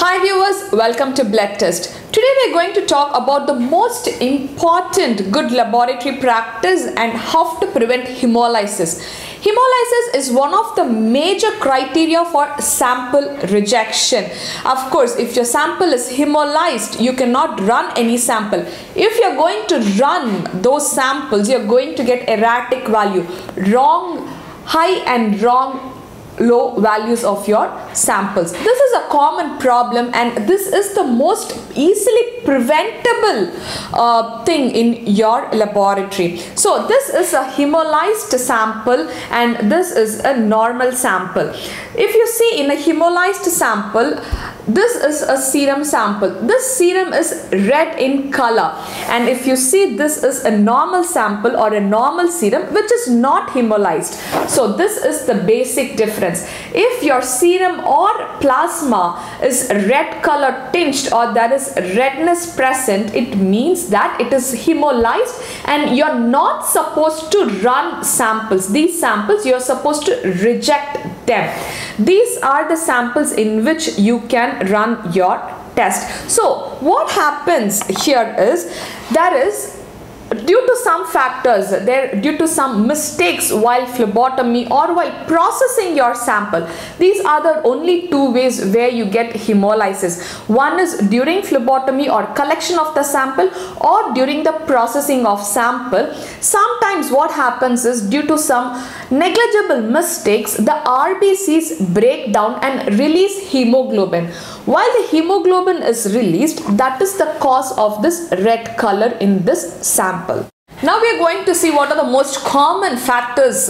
Hi viewers, welcome to Blood Test. Today we are going to talk about the most important good laboratory practice and how to prevent hemolysis. Hemolysis is one of the major criteria for sample rejection. Of course, if your sample is hemolyzed, you cannot run any sample. If you're going to run those samples, you're going to get erratic value, wrong high and wrong low values of your samples. This is a common problem and this is the most easily preventable uh, thing in your laboratory. So this is a hemolyzed sample and this is a normal sample. If you see in a hemolyzed sample, this is a serum sample. This serum is red in color and if you see this is a normal sample or a normal serum which is not hemolyzed. So this is the basic difference. If your serum or plasma is red color tinged or there is redness present it means that it is hemolyzed and you're not supposed to run samples. These samples you're supposed to reject them. These are the samples in which you can run your test. So what happens here is there is due to some factors there due to some mistakes while phlebotomy or while processing your sample these are the only two ways where you get hemolysis. One is during phlebotomy or collection of the sample or during the processing of sample. Sometimes what happens is due to some negligible mistakes the rbcs break down and release hemoglobin. While the hemoglobin is released that is the cause of this red color in this sample sample. Now we are going to see what are the most common factors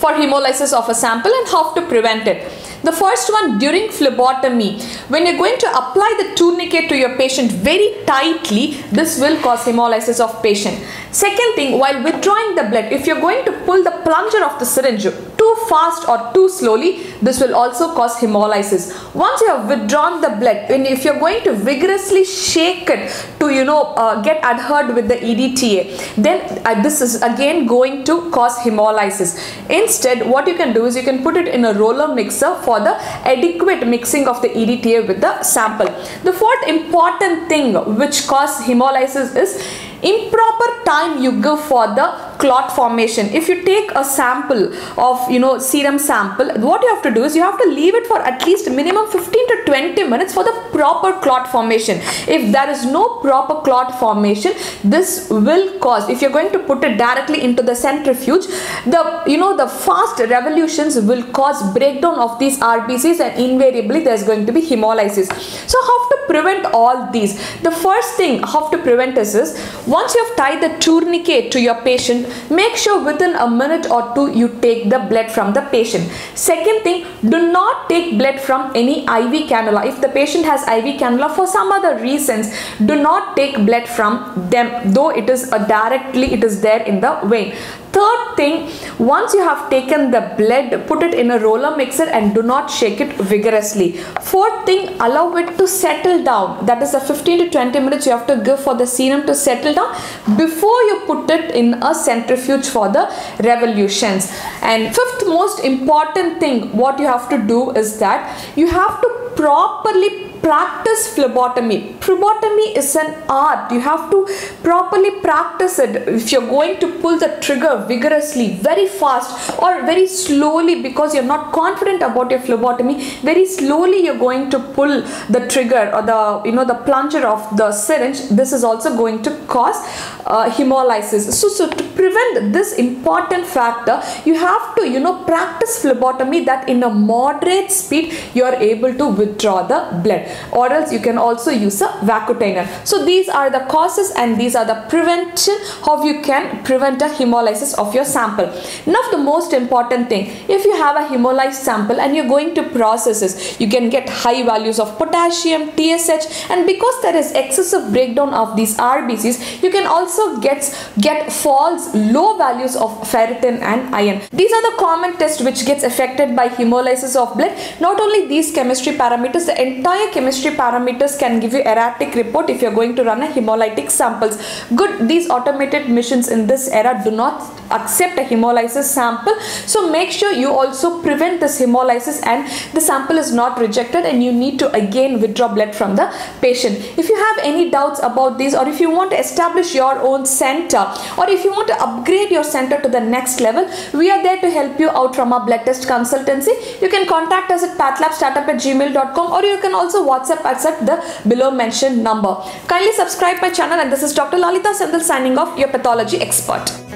for hemolysis of a sample and how to prevent it. The first one during phlebotomy, when you're going to apply the tourniquet to your patient very tightly, this will cause hemolysis of patient. Second thing, while withdrawing the blood, if you're going to pull the plunger of the syringe too fast or too slowly, this will also cause hemolysis. Once you have withdrawn the blood, when if you're going to vigorously shake it to, you know, uh, get adhered with the EDTA, then uh, this is again going to cause hemolysis. Instead, what you can do is you can put it in a roller mixer for the adequate mixing of the EDTA with the sample. The fourth important thing which cause hemolysis is improper time you give for the clot formation. If you take a sample of you know serum sample what you have to do is you have to leave it for at least minimum 15 to 20 minutes for the proper clot formation. If there is no proper clot formation this will cause if you're going to put it directly into the centrifuge the you know the fast revolutions will cause breakdown of these RBCs and invariably there's going to be hemolysis. So how to prevent all these? The first thing how to prevent is, is once you have tied the tourniquet to your patient, make sure within a minute or two you take the blood from the patient. Second thing, do not take blood from any IV cannula. If the patient has IV cannula for some other reasons, do not take blood from them though it is a directly it is there in the vein. Third thing, once you have taken the blood, put it in a roller mixer and do not shake it vigorously. Fourth thing, allow it to settle down. That is the 15 to 20 minutes you have to give for the serum to settle down before you put it in a centrifuge for the revolutions. And fifth most important thing, what you have to do is that you have to properly practice phlebotomy. Phlebotomy is an art. You have to properly practice it. If you're going to pull the trigger vigorously, very fast or very slowly because you're not confident about your phlebotomy, very slowly you're going to pull the trigger or the, you know, the plunger of the syringe. This is also going to cause uh, hemolysis. So, so to prevent this important factor, you have to, you know, practice phlebotomy that in a moderate speed, you're able to withdraw the blood or else you can also use a vacutainer. So these are the causes and these are the prevention how you can prevent a hemolysis of your sample. Now the most important thing if you have a hemolyzed sample and you're going to processes, you can get high values of potassium, TSH and because there is excessive breakdown of these RBCs you can also get, get false low values of ferritin and iron. These are the common tests which gets affected by hemolysis of blood. Not only these chemistry parameters the entire chemistry parameters can give you erratic report if you're going to run a hemolytic samples. Good, these automated machines in this era do not accept a hemolysis sample. So make sure you also prevent this hemolysis and the sample is not rejected and you need to again withdraw blood from the patient. If you have any doubts about these or if you want to establish your own center or if you want to upgrade your center to the next level, we are there to help you out from our blood test consultancy. You can contact us at pathlabstartup at gmail.com or you can also WhatsApp us at the below mentioned number. Kindly subscribe my channel and this is Dr. Lalita Sendal signing off, your pathology expert.